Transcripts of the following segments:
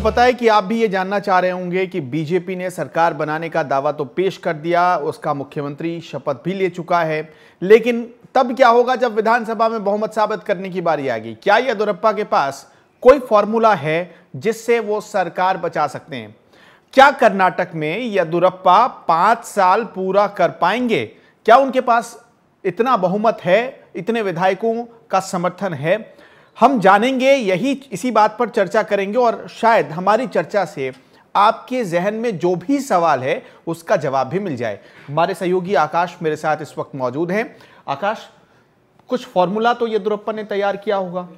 हमें पता है कि आप भी ये जानना चाह रहे होंगे कि बीजेपी ने सरकार बनाने का दावा तो पेश कर दिया, उसका मुख्यमंत्री शपथ भी ले चुका है। लेकिन तब क्या होगा जब विधानसभा में बहुमत साबित करने की बारी आ गई? क्या येदुरप्पा के पास कोई फॉर्मूला है जिससे वो सरकार बचा सकते हैं? क्या कर्नाटक में येदुरप्पा पाँच साल पूरा कर पाएँगे? क्या उनके पास इतना बहुमत है, इतने विधायकों का समर्थन है? हम जानेंगे, यही इसी बात पर चर्चा करेंगे और शायद हमारी चर्चा से आपके जहन में जो भी सवाल है, उसका जवाब भी मिल जाए। हमारे सहयोगी आकाश मेरे साथ इस वक्त मौजूद हैं। आकाश, कुछ फॉर्मूला तो येदुरप्पा ने तैयार किया होगा?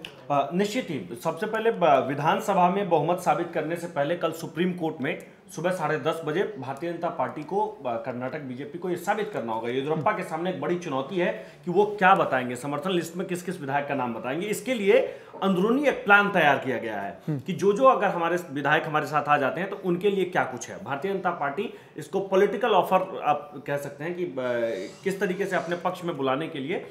निश्चित ही। सबसे पहले विधानसभा में बहुमत साबित करने से पहले कल सुप्रीम कोर्ट में सुबह साढ़े दस बजे भारतीय जनता पार्टी को कर्नाटक बीजेपी को ये साबित करना होगा। येदुरप्पा के सामने एक बड़ी चुनौती है कि वो क्या बताएँगे। समर्थन लिस्ट में किस किस विधायक का नाम बताएँगे। इसके लिए अंदरूनी एक प्लान तैयार किया गया है हम्म। कि जो जो अगर हमारे विधायक हमारे साथ आ जाते हैं तो उनके लिए क्या कुछ है। भारतीय जनता पार्टी इसको पॉलिटिकल ऑफ़र आप कह सकते हैं कि किस तरीके से अपने पक्ष में बुलाने के लिए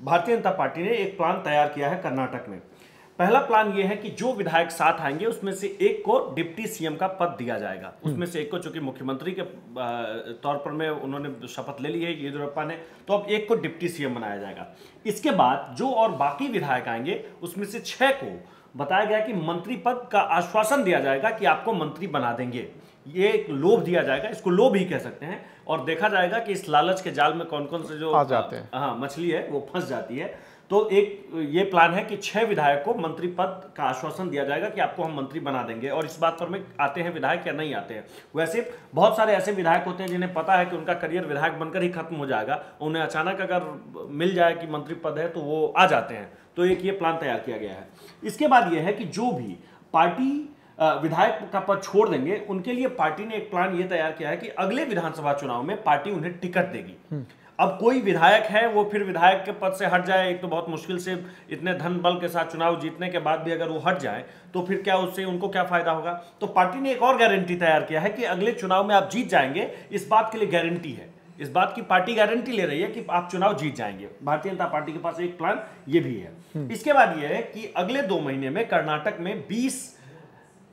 भारतीय जनता पार्टी ने एक प्लान तैयार किया है कर्नाटक में। पहला प्लान ये है कि जो विधायक साथ आएँगे उसमें से एक को डिप्टी सीएम का पद दिया जाएगा। हम्म। उसमें से एक को चूँकि मुख्यमंत्री के तौर पर में उन्होंने शपथ ले ली है येदुरप्पा ने तो अब एक को डिप्टी सीएम बनाया जाएगा। इसके बाद जो और बाकी विधायक आएँगे उसमें से छह को बताया गया कि मंत्री पद का आश्वासन दिया जाएगा कि आपको मंत्री बना देंगे। ये एक लोभ दिया जाएगा इसको लोभ ही कह सकते हैं। और देखा जाएगा कि इस लालच के जाल में कौन कौन से जो जाते हैं। हाँ मछली है वो फंस जाती है। तो एक, ये प्लान है कि छह विधायक को मंत्री पद का आश्वासन दिया जाएगा कि आपको हम मंत्री बना देंगे। और इस बात पर में आते हैं विधायक या नहीं आते हैं। वैसे बहुत सारे ऐसे विधायक होते हैं जिन्हें पता है कि उनका करियर विधायक बनकर ही खत्म हो जाएगा। उन्हें अचानक अगर मिल जाए कि मंत्री पद है तो वो आ जाते हैं। तो एक ये प्लान तैयार किया गया है। इसके बाद यह है कि जो भी पार्टी विधायक का पद छोड़ देंगे, उनके लिए पार्टी ने एक प्लान ये तैयार किया है कि अगले विधानसभा चुनाव में पार्टी उन्हें टिकट देगी। हम्म। अब कोई विधायक है वो फिर विधायक के पद से हट जाए एक तो बहुत मुश्किल से इतने धन बल के साथ चुनाव जीतने के बाद भी अगर वो हट जाए तो फिर क्या उससे उनको क्या फ़ायदा होगा? तो पार्टी ने एक और गारंटी तैयार किया है कि अगले चुनाव में आप जीत जाएँगे इस बात के लिए गारंटी है। इस बात की पार्टी गारंटी ले रही है कि आप चुनाव जीत जाएँगे। भारतीय जनता पार्टी के पास एक प्लान ये भी है। हम्म। इसके बाद ये है कि अगले दो महीने में कर्नाटक में बीस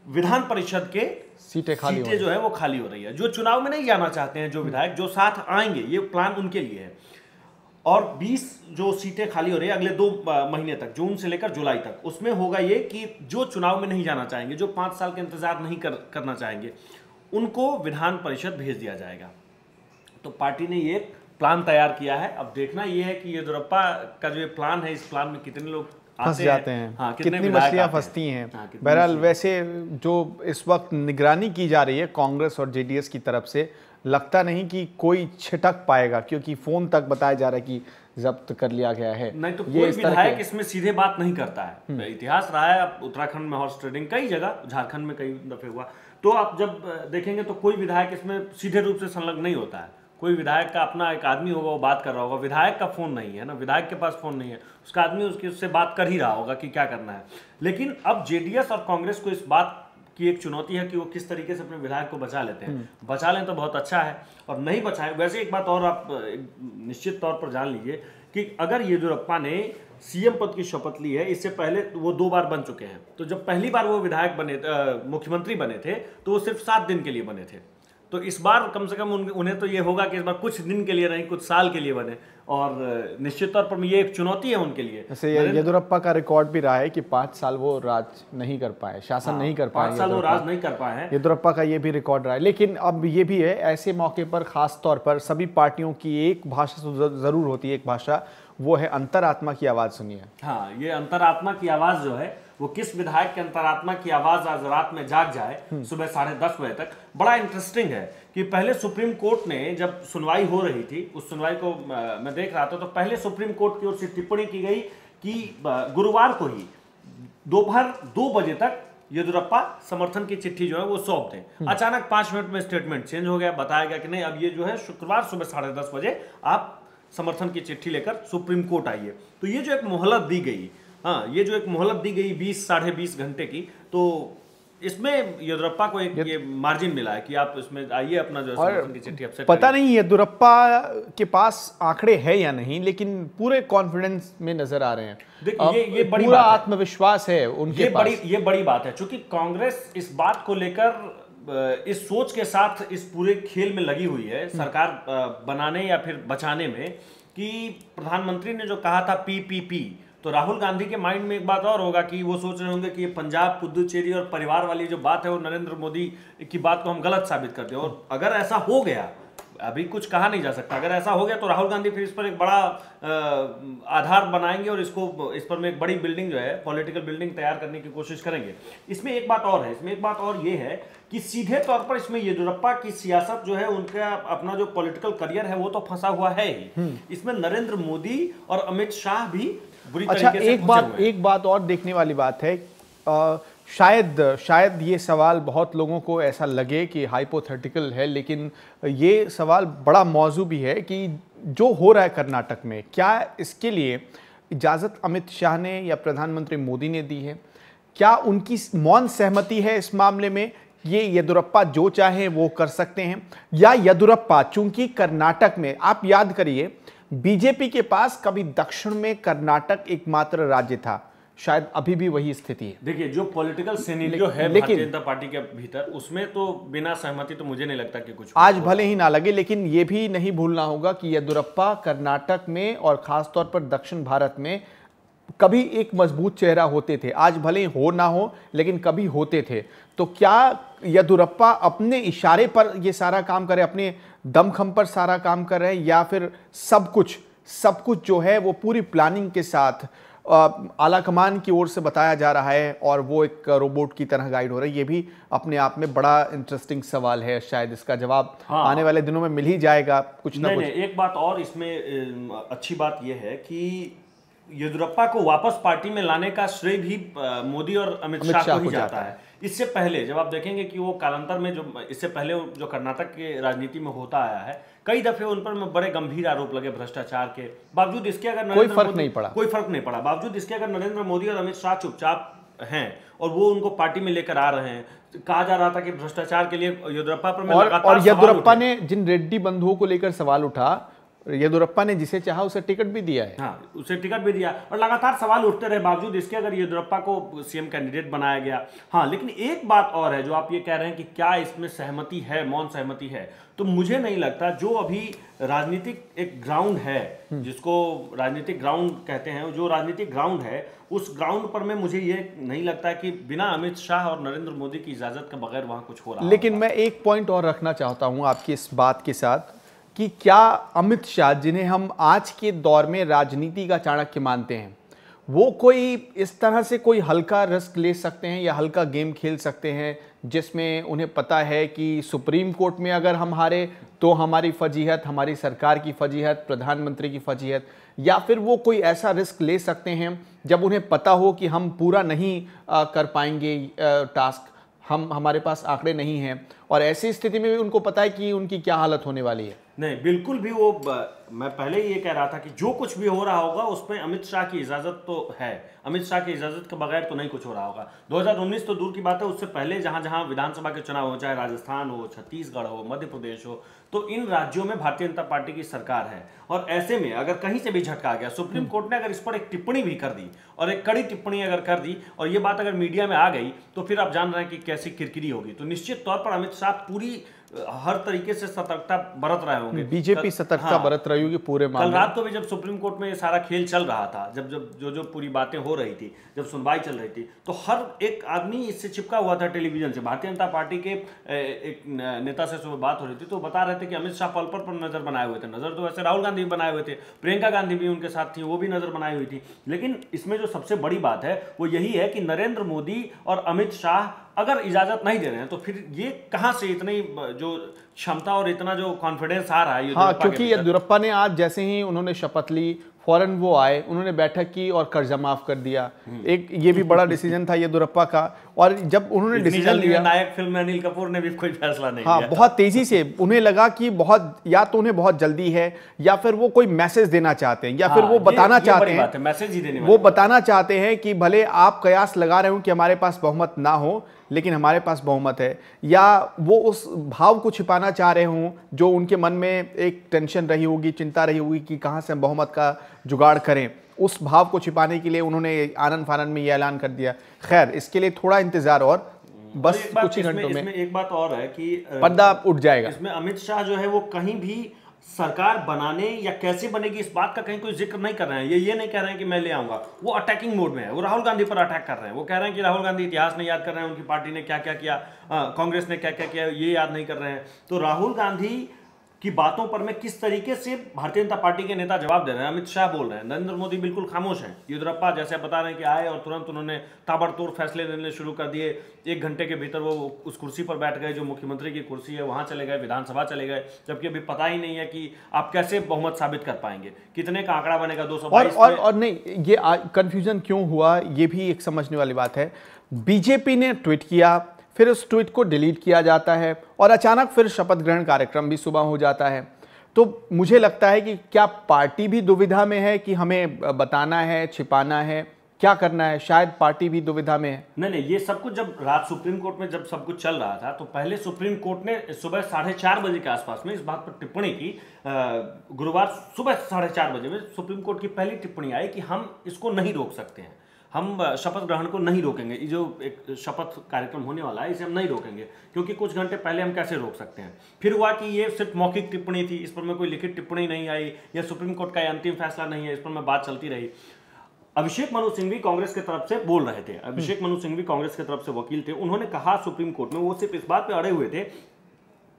विधान परिषद के सीटें खाली सीटें जो है वो खाली हो रही है। जो चुनाव में नहीं जाना चाहते हैं जो विधायक जो साथ आएँगे ये प्लान उनके लिए है। और 20 जो सीटें खाली हो रही है अगले दो महीने तक जून से लेकर जुलाई तक उसमें होगा ये कि जो चुनाव में नहीं जाना चाहेंगे जो पाँच साल का इंतज़ार नहीं कर, करना चाहेंगे उनको विधान परिषद भेज दिया जाएगा। तो पार्टी ने ये प्लान तैयार किया है। अब देखना यह है कि येदुरप्पा का जो ये प्लान है इस प्लान में कितने लोग फंस जाते हैं। हाँ, कितनी मछलियाँ फंसती हैं। हाँ, बहरहाल वैसे जो इस वक्त निगरानी की जा रही है कांग्रेस और जेडीएस की तरफ़ से लगता नहीं कि कोई छिटक पाएगा क्योंकि फ़ोन तक बताया जा रहा है कि जब्त कर लिया गया है। नहीं तो कोई विधायक इसमें सीधे बात नहीं करता है। हम्म। इतिहास रहा है उत्तराखंड में हॉर्स ट्रेडिंग कई जगह झारखंड में कई दफे हुआ। तो आप जब देखेंगे तो कोई विधायक इसमें सीधे रूप से संलग्न नहीं होता है। कोई विधायक का अपना एक आदमी होगा वो बात कर रहा होगा। विधायक का फ़ोन नहीं है ना विधायक के पास फ़ोन नहीं है। उसका आदमी उसकी उससे बात कर ही रहा होगा कि क्या करना है। लेकिन अब जेडीएस और कांग्रेस को इस बात की एक चुनौती है कि वो किस तरीके से अपने विधायक को बचा लेते हैं। हम्म। बचा लें तो बहुत अच्छा है और नहीं बचाएँ वैसे एक बात और आप निश्चित तौर पर जान लीजिए कि अगर येदुरप्पा ने सीएम पद की शपथ ली है इससे पहले वो दो बार बन चुके हैं। तो जब पहली बार वो विधायक बने मुख्यमंत्री बने थे तो वो सिर्फ़ सात दिन के लिए बने थे। तो इस बार कम से कम उन्हें तो ये होगा कि इस बार कुछ दिन के लिए नहीं कुछ साल के लिए बने। और निश्चित तौर पर ये एक चुनौती है उनके लिए। ऐसे येदुरप्पा का रिकॉर्ड भी रहा है कि पाँच साल वो राज नहीं कर पाए शासन हाँ, नहीं कर पाए पाँच साल वो राज नहीं कर पाए हैं। येदुरप्पा का ये भी रिकॉर्ड रहा है। लेकिन अब ये भी है ऐसे मौके पर खास तौर पर सभी पार्टियों की एक भाषा तो ज़रूर होती है एक भाषा वो है अंतरात्मा की आवाज़ सुनिए। हाँ ये अंतरात्मा की आवाज़ जो है वो किस विधायक के अंतरात्मा की आवाज़ आज रात में जाग जाए हम्म। सुबह साढ़े दस बजे तक बड़ा इंटरेस्टिंग है कि पहले सुप्रीम कोर्ट ने जब सुनवाई हो रही थी उस सुनवाई को मैं देख रहा था तो पहले सुप्रीम कोर्ट की ओर से टिप्पणी की गई कि गुरुवार को ही दोपहर दो बजे तक येदुरप्पा समर्थन की चिट्ठी जो है वो सौंप दें हम्म। अचानक पाँच मिनट में स्टेटमेंट चेंज हो गया बताया गया कि नहीं अब ये जो है शुक्रवार सुबह साढ़े दस बजे आप समर्थन की चिट्ठी लेकर सुप्रीम कोर्ट आइए तो ये जो एक मोहलत दी गई हाँ ये जो एक मोहलत दी गई बीस साढ़े बीस घंटे की तो इसमें येदुरप्पा को एक ये मार्जिन मिला है कि आप इसमें आइए अपना जो की चिट्ठी अपसेट पता नहीं येदुरप्पा के पास आंकड़े है या नहीं लेकिन पूरे कॉन्फिडेंस में नज़र आ रहे हैं। देखिए, ये- ये बड़ी पूरा बात आत्मविश्वास है उनके ये पास। बड़ी ये बड़ी बात है क्योंकि कांग्रेस इस बात को लेकर इस सोच के साथ इस पूरे खेल में लगी हुई है सरकार बनाने या फिर बचाने में कि प्रधानमंत्री ने जो कहा था पीपीपी तो राहुल गांधी के माइंड में एक बात और होगा कि वो सोच रहे होंगे कि ये पंजाब पुदुचेरी और परिवार वाली जो बात है वो नरेंद्र मोदी की बात को हम गलत साबित कर दें और अगर ऐसा हो गया अभी कुछ कहा नहीं जा सकता। अगर ऐसा हो गया तो राहुल गांधी फिर इस पर एक बड़ा आधार बनाएँगे और इसको इस पर में एक बड़ी बिल्डिंग जो है पॉलिटिकल बिल्डिंग तैयार करने की कोशिश करेंगे। इसमें एक बात और है इसमें एक बात और ये है कि सीधे तौर पर इसमें येदुरप्पा की सियासत जो है उनका अपना जो पॉलिटिकल करियर है वो तो फंसा हुआ है ही। इसमें नरेंद्र मोदी और अमित शाह भी बुरी अच्छा एक बात एक बात और देखने वाली बात है। अ, शायद शायद ये सवाल बहुत लोगों को ऐसा लगे कि हाइपोथेटिकल है लेकिन ये सवाल बड़ा मौजू भी है कि जो हो रहा है कर्नाटक में क्या इसके लिए इजाज़त अमित शाह ने या प्रधानमंत्री मोदी ने दी है? क्या उनकी मौन सहमति है इस मामले में? ये येदुरप्पा जो चाहे वो कर सकते हैं। या येदुरप्पा चूँकि कर्नाटक में आप याद करिए बीजेपी के पास कभी दक्षिण में कर्नाटक एकमात्र राज्य था। शायद अभी भी वही स्थिति है। देखिए जो पॉलिटिकल जो है लेकिन- जनता पार्टी के भीतर उसमें तो बिना सहमति तो मुझे नहीं लगता कि कुछ आज भले ही ना लगे लेकिन ये भी नहीं भूलना होगा कि येदुरप्पा कर्नाटक में और खासतौर पर दक्षिण भारत में कभी एक मज़बूत चेहरा होते थे। आज भले हो ना हो लेकिन कभी होते थे। तो क्या येदुरप्पा अपने इशारे पर ये सारा काम करे अपने दमखम पर सारा काम कर रहे हैं? या फिर सब कुछ सब कुछ जो है वो पूरी प्लानिंग के साथ आला कमान की ओर से बताया जा रहा है और वो एक रोबोट की तरह गाइड हो रहा है? ये भी अपने आप में बड़ा इंटरेस्टिंग सवाल है शायद इसका जवाब हाँ। आने वाले दिनों में मिल ही जाएगा कुछ ना कुछ। नहीं एक बात और इसमें अच्छी बात यह है कि येदुरप्पा को वापस पार्टी में लाने का श्रेय भी मोदी और अमित शाह को ही जाता जाता है। इससे पहले जब आप देखेंगे कि वो कालांतर में जो इससे पहले जो कर्नाटक के राजनीति में होता आया है कई दफे उन पर में बड़े गंभीर आरोप लगे भ्रष्टाचार के। बावजूद इसके अगर नरेंद्र फ़र्क नहीं पड़ा। कोई फ़र्क नहीं पड़ा। बावजूद इसके अगर नरेंद्र मोदी और अमित शाह चुपचाप हैं और वो उनको पार्टी में लेकर आ रहे हैं कहा जा रहा था कि भ्रष्टाचार के लिए येदुरप्पा पर और और येदुरप्पा ने जिन रेड्डी बंधुओं को लेकर सवाल उठा येदुरप्पा ने जिसे चाहा उसे टिकट भी दिया है। हाँ उसे टिकट भी दिया। और लगातार सवाल उठते रहे बावजूद इसके अगर येदुरप्पा को सीएम कैंडिडेट बनाया गया। हाँ लेकिन एक बात और है जो आप ये कह रहे हैं कि क्या इसमें सहमति है मौन सहमति है तो मुझे नहीं लगता जो अभी राजनीतिक एक ग्राउंड है जिसको राजनीतिक ग्राउंड कहते हैं जो राजनीतिक ग्राउंड है उस ग्राउंड पर में मुझे ये नहीं लगता कि बिना अमित शाह और नरेंद्र मोदी की इजाज़त के बगैर वहाँ कुछ हो रहा लेकिन मैं एक पॉइंट और रखना चाहता हूँ आपकी इस बात के साथ कि क्या अमित शाह जिन्हें हम आज के दौर में राजनीति का चाणक्य मानते हैं वो कोई इस तरह से कोई हल्का रिस्क ले सकते हैं या हल्का गेम खेल सकते हैं जिसमें उन्हें पता है कि सुप्रीम कोर्ट में अगर हम हारे तो हमारी फजीहत हमारी सरकार की फजीहत प्रधानमंत्री की फजीहत या फिर वो कोई ऐसा रिस्क ले सकते हैं जब उन्हें पता हो कि हम पूरा नहीं आ, कर पाएँगे आ, टास्क हम हमारे पास आंकड़े नहीं हैं और ऐसी स्थिति में भी उनको पता है कि उनकी क्या हालत होने वाली है। नहीं बिल्कुल भी वो मैं पहले ही ये कह रहा था कि जो कुछ भी हो रहा होगा उसमें अमित शाह की इजाज़त तो है। अमित शाह की इजाज़त के बगैर तो नहीं कुछ हो रहा होगा। 2019 तो दूर की बात है उससे पहले जहाँ जहाँ विधानसभा के चुनाव हो चाहे राजस्थान हो छत्तीसगढ़ हो मध्य प्रदेश हो तो इन राज्यों में भारतीय जनता पार्टी की सरकार है। और ऐसे में अगर कहीं से भी झटका आ गया सुप्रीम कोर्ट ने अगर इस पर एक टिप्पणी भी कर दी और एक कड़ी टिप्पणी अगर कर दी और ये बात अगर मीडिया में आ गई तो फिर आप जान रहे हैं कि कैसी किरकिरी होगी। तो निश्चित तौर पर अमित शाह पूरी हर तरीके से सतर्कता बरत रहे होंगे। बीजेपी सतर्कता हाँ। बरत रही होगी पूरे कल रात को भी जब सुप्रीम कोर्ट में ये सारा खेल चल रहा था जब जब जो जो पूरी बातें हो रही थी जब सुनवाई चल रही थी तो हर एक आदमी इससे चिपका हुआ था टेलीविज़न से। भारतीय जनता पार्टी के एक नेता से सुबह बात हो रही थी तो बता रहे थे कि अमित शाह पल पर पर नज़र बनाए हुए थे। नज़र तो वैसे राहुल गांधी भी बनाए हुए थे प्रियंका गांधी भी उनके साथ थी वो भी नज़र बनाई हुई थी। लेकिन इसमें जो सबसे बड़ी बात है वो यही है कि नरेंद्र मोदी और अमित शाह अगर इजाज़त नहीं दे रहे हैं तो फिर ये कहाँ से इतनी जो क्षमता और इतना जो कॉन्फिडेंस आ रहा है हाँ क्योंकि ये दुरप्पा ने आज जैसे ही उन्होंने शपथ ली फ़ौरन वो आए उन्होंने बैठक की और कर्जा माफ़ कर दिया। एक ये भी बड़ा डिसीज़न था येदुरप्पा का। और जब उन्होंने डिसीज़न लिया नायक फ़िल्म में अनिल कपूर ने भी कोई फैसला नहीं हाँ बहुत तेज़ी से उन्हें लगा कि बहुत या तो उन्हें बहुत जल्दी है या फिर वो कोई मैसेज देना चाहते हैं या हाँ, फिर वो बताना ये, चाहते हैं। मैसेज ही देने वो बताना चाहते हैं कि भले आप कयास लगा रहे हो कि हमारे पास बहुमत ना हो लेकिन हमारे पास बहुमत है। या वो उस भाव को छिपाना चाह रहे हों जो उनके मन में एक टेंशन रही होगी चिंता रही होगी कि कहाँ से हम बहुमत का जुगाड़ करें। उस भाव को छिपाने के लिए उन्होंने आनंद फानंद में ये ऐलान कर दिया। खैर इसके लिए थोड़ा इंतज़ार और बस बात कुछ ही घंटों में। एक बात और है कि पर्दा उठ जाएगा। इसमें अमित शाह जो है वो कहीं भी सरकार बनाने या कैसे बनेगी इस बात का कहीं कोई ज़िक्र नहीं कर रहे हैं। ये ये नहीं कह रहे हैं कि मैं ले आऊँगा। वो अटैकिंग मोड में है। वो राहुल गांधी पर अटैक कर रहे हैं। वो कह रहे हैं कि राहुल गांधी इतिहास नहीं याद कर रहे हैं उनकी पार्टी ने क्या क्या किया कांग्रेस ने क्या क्या किया ये याद नहीं कर रहे हैं। तो राहुल गांधी की बातों पर में किस तरीके से भारतीय जनता पार्टी के नेता जवाब दे रहे हैं? अमित शाह बोल रहे हैं। नरेंद्र मोदी बिल्कुल खामोश हैं। येदुरप्पा जैसे आप बता रहे हैं कि आए और तुरंत उन्होंने ताबड़तोड़ फैसले लेने शुरू कर दिए। एक घंटे के भीतर वो उस कुर्सी पर बैठ गए जो मुख्यमंत्री की कुर्सी है वहाँ चले गए विधानसभा चले गए जबकि अभी पता ही नहीं है कि आप कैसे बहुमत साबित कर पाएँगे। कितने का आंकड़ा बनेगा दो और और और नहीं ये कंफ्यूजन क्यों हुआ ये भी एक समझने वाली बात है। बीजेपी ने ट्वीट किया फिर उस ट्वीट को डिलीट किया जाता है और अचानक फिर शपथ ग्रहण कार्यक्रम भी सुबह हो जाता है। तो मुझे लगता है कि क्या पार्टी भी दुविधा में है कि हमें बताना है, छिपाना है? क्या करना है? शायद पार्टी भी दुविधा में है। नहीं नहीं, ये सब कुछ जब रात सुप्रीम कोर्ट में जब सब कुछ चल रहा था तो पहले सुप्रीम कोर्ट ने सुबह साढ़े चार बजे के आसपास में इस बात पर टिप्पणी की। गुरुवार सुबह साढ़े चार बजे में सुप्रीम कोर्ट की पहली टिप्पणी आई कि हम इसको नहीं रोक सकते हैं। हम शपथ ग्रहण को नहीं रोकेंगे। ये जो एक शपथ कार्यक्रम होने वाला है, इसे हम नहीं रोकेंगे, क्योंकि कुछ घंटे पहले हम कैसे रोक सकते हैं? फिर हुआ कि ये सिर्फ़ मौखिक टिप्पणी थी, इस पर मैं कोई लिखित टिप्पणी नहीं आई, या सुप्रीम कोर्ट का अंतिम फैसला नहीं है, इस पर मैं बात चलती रही। अभिषेक मनु सिंघवी कांग्रेस की तरफ़ से बोल रहे थे, अभिषेक मनु सिंघवी कांग्रेस की तरफ़ से वकील थे। उन्होंने कहा सुप्रीम कोर्ट में, वो सिर्फ़ इस बात पे अड़े हुए थे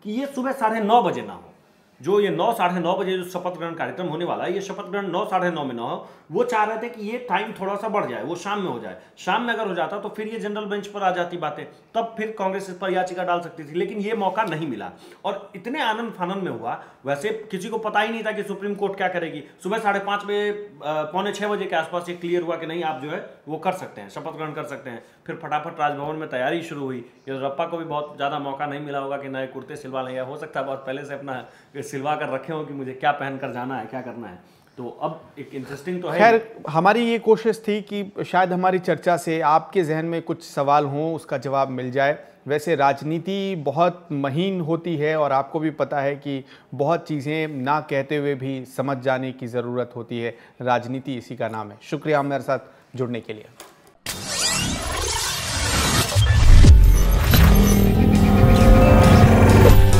कि ये सुबह साढ़े नौ बजे ना हो। जो ये नौ, साढ़े नौ बजे जो शपथ ग्रहण कार्यक्रम होने वाला है, ये शपथ ग्रहण नौ, साढ़े नौ में ना हो, वो चाह रहे थे कि ये टाइम थोड़ा सा बढ़ जाए, वो शाम में हो जाए। शाम में अगर हो जाता तो फिर ये जनरल बेंच पर आ जाती बातें, तब फिर कांग्रेस इस पर याचिका डाल सकती थी, लेकिन ये मौका नहीं मिला। और इतने आनंद फानंद में हुआ, वैसे किसी को पता ही नहीं था कि सुप्रीम कोर्ट क्या करेगी। सुबह साढ़े बजे पौने छः बजे के आसपास ये क्लियर हुआ कि नहीं, आप जो है, वो कर सकते हैं, शपथ ग्रहण कर सकते हैं। फिर फटाफट राजभवन में तैयारी शुरू हुई। येदियुरप्पा को भी बहुत ज़्यादा मौका नहीं मिला होगा कि नए कुर्ते सिलवा लें हो सकता है बहुत पहले से अपना सिलवा कर रखे हो कि मुझे क्या पहन कर जाना है, क्या करना है। तो अब एक इंटरेस्टिंग तो है। खैर, हमारी ये कोशिश थी कि शायद हमारी चर्चा से आपके जहन में कुछ सवाल हों, उसका जवाब मिल जाए। वैसे राजनीति बहुत महीन होती है और आपको भी पता है कि बहुत चीज़ें ना कहते हुए भी समझ जाने की ज़रूरत होती है। राजनीति इसी का नाम है। शुक्रिया मेरे साथ जुड़ने के लिए।